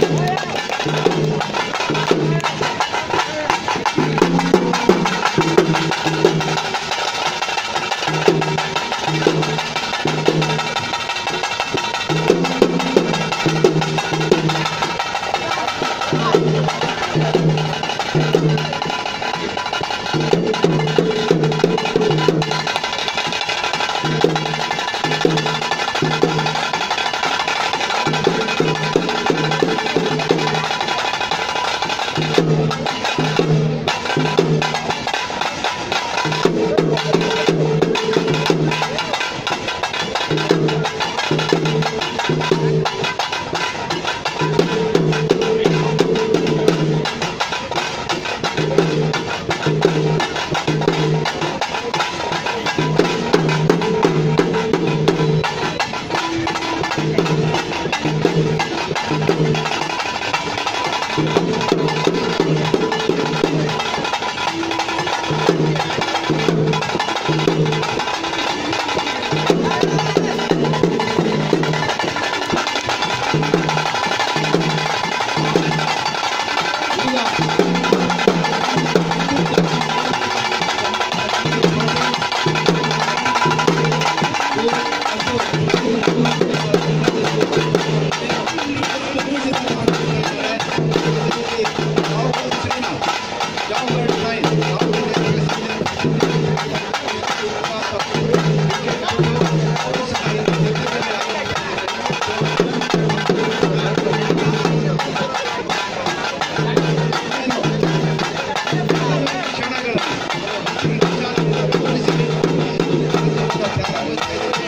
Yeah. se acabó el